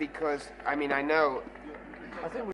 because, I mean, I know I think